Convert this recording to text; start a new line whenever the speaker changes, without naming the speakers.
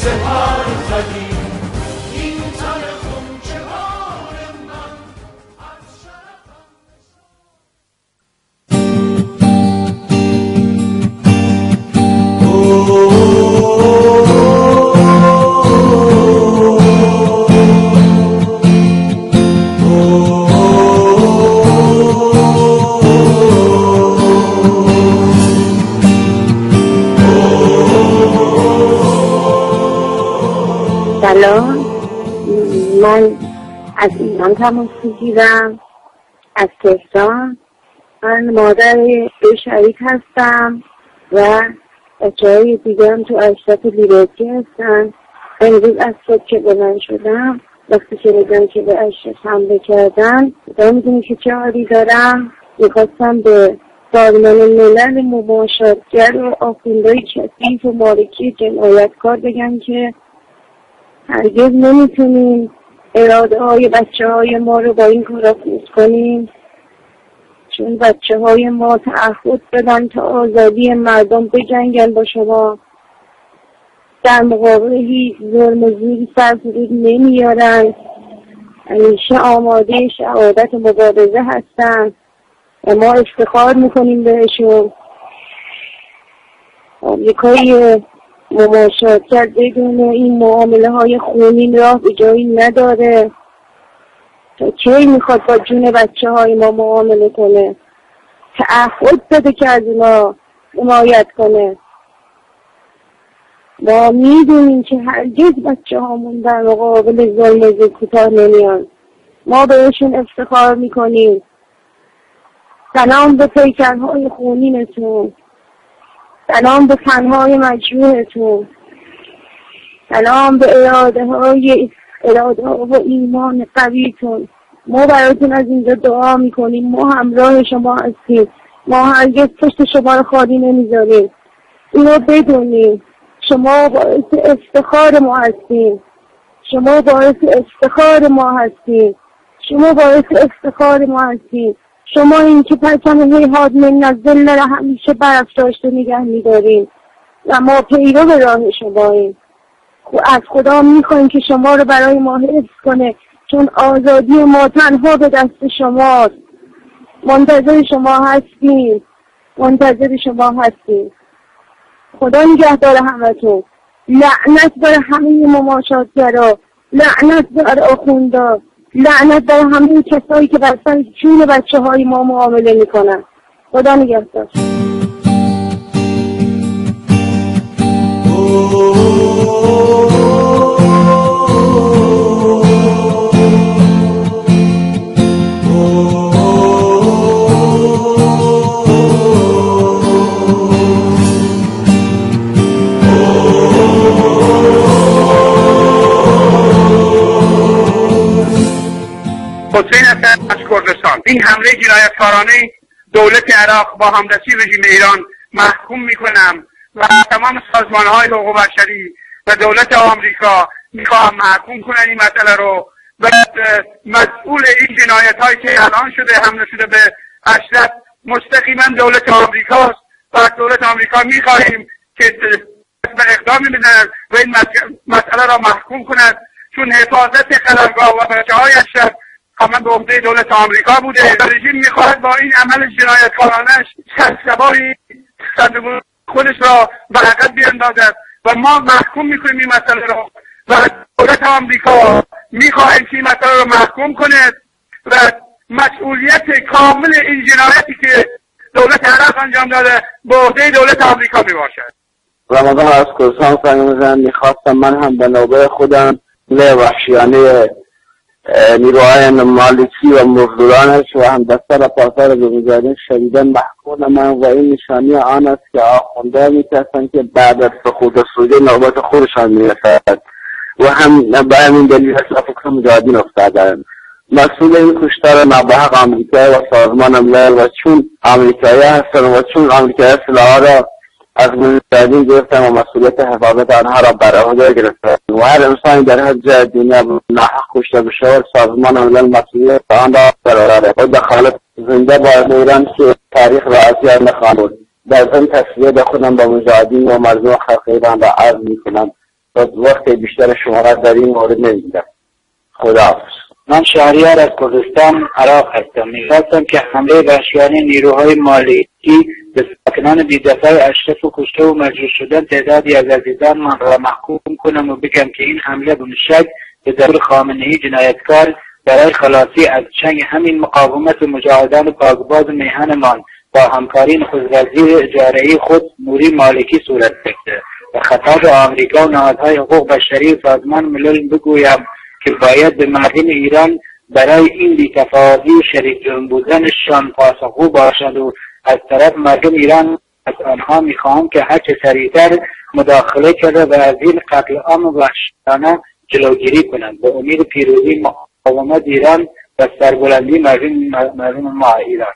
سپر زدیم
سلام. من از ایران تماس می‌گیرم. از تهران. من مادر دو شریک هستم و بچه های دیگرم تو اشرف لیبرتی هستن. امروز از صبح که بلند شدم وقتی شنیدم که به اشرف حمله کردن می‌دونی که چه حالی دارم. می‌خواستم به سازمان ملل مماشاتگر و آخوندهای کثیف و مالکی جنایتکار بگم که هرگز نمی‌تونیم اراده های بچه های ما رو با این کارا کنیم. چون بچه های ما تعهد بدن تا آزادی مردم بجنگن با شما. در مقابل هیچ ظلم زوری سرفرود نمیارن همیشه آماده شهادت مبارزه هستن و ما افتخار می‌کنیم بهشون. آمریکای مماشات بدون این معامله های خونین راه به جایی نداره. تا کی می‌خواد با جون بچه های ما معامله کنه؟ تعهد بده که از اونا حمایت کنه. ما می‌دونیم که هرگز بچه هامون در مقابل ظلم کوتاه نمیان. ما بهشون افتخار می‌کنیم. سلام به پیکرهای خونینتون. سلام به تنهای مجموعتون سلام به اراده های اراده ها و ایمان قویتون. ما براتون از اینجا دعا می‌کنیم. ما همراه شما هستیم. ما هرگز پشت شما رو خالی نمی‌ذاریم. اینو بدونیم. شما باعث افتخار ما هستیم. شما باعث افتخار ما هستیم. شما باعث افتخار ما هستیم. شما این که پرچم هیهاد من نزل را همیشه برافراشته نگه میداریم و ما پیرو به راه شماییم از خدا می‌خوایم که شما رو برای ما حفظ کنه. چون آزادی ما تنها به دست شماست. منتظر شما هستیم. منتظر شما هستیم. خدا نگهدار همتون. لعنت بر همه مماشاتگرا. لعنت بر آخوندا. لعنت بر همه کسایی که بر سر جون بچه های ما معامله می‌کنن. خدا نگهدار.
حسین هستن از کردستان این حمله جنایتکارانه دولت عراق با همدستی رژیم ایران محکوم می‌کنم و تمام سازمان های حقوق بشری و دولت آمریکا می‌خواهم محکوم کنن این مسئله رو. و مسئول این جنایت هایی که الان شده حمله شده به اشرف مستقیما دولت آمریکاست و دولت آمریکا می‌خواهیم که به اقدامی بدن و این مسئله را محکوم کند. چون حفاظت خلالگاه و بچه اشرف کاملا به عهده دولت آمریکا بوده. رژیم می‌خواهد با این عمل جنایتکارانش سباری صندوق خودش را به عقب بیاندازد. و ما محکوم می‌کنیم این مسئله را. و دولت آمریکا می‌خواهیم که این مسئله را محکوم کند و مسئولیت کامل این جنایتی که دولت عراق انجام داده به عهده دولت آمریکا می‌باشد.
رمضان از کردستان می‌زنم می‌خواستم من هم به نوبه خودم له وحشیانه نیروهای مالکی و مزدورانش و هم دفتر پاسار به شدیدا محکوم من و این نشانی آن است که آخونده میترسند که بعد از سقوط سوریه نوبت خودشان می‌رسد و هم به همین دلیل اصلا فکر مجاهدین افتادن مسئول این کشتار نابحق آمریکایی و سازمان ملل و چون آمریکایی هستن و چون آمریکایی سلاح را از مجاهدین گرفتن و مسئولیت حفاظت آنها را بر عهده گرفتن و هر انسانی در هر جای دنیا ناحق کشته بشود سازمان ملل مسئولیت آن را بر عهده و دخالت زنده با ایران که تاریخ را آسیا نخواند در ضمن تصویه خودم با مجاهدین و مردم خلق ایران را عرض می‌کنم وقت بیشتر شما را در این مورد نمیدم خدا
من شهریار از کردستان عراق هستم. می‌خواستم که حمله وحشیانه نیروهای مالیکی به ساکنان بیدفاع اشرف و کشته و مجروح شدن تعدادی از عزیزان من را محکوم کنم و بگم که این حمله به شک به دور خامنهی جنایتکار برای خلاصی از چنگ همین مقاومت و مجاهدان پاکباز میهنمان با همکاری نخست وزیر اجارهای خود نوری مالکی صورت گرفته و خطاب آمریکا و نهادهای حقوق بشری و سازمان ملل بگویم که باید به مردم ایران برای این بیتفاوتی و شریک جرم بودنشان پاسخگو باشد و از طرف مردم ایران از آنها می‌خواهم که هرچه سریعتر مداخله کرده و از این قتل عام وحشیانه جلوگیری کنند. به امید پیروزی مقاومت ایران و سربلندی مردم ما ایران.